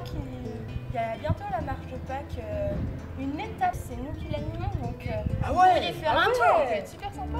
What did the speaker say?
crois qu'il y a bientôt la marche de Pâques. Euh, une étape, c'est nous qui l'animons, donc euh, ah ouais, faire un tour, ça va être super sympa.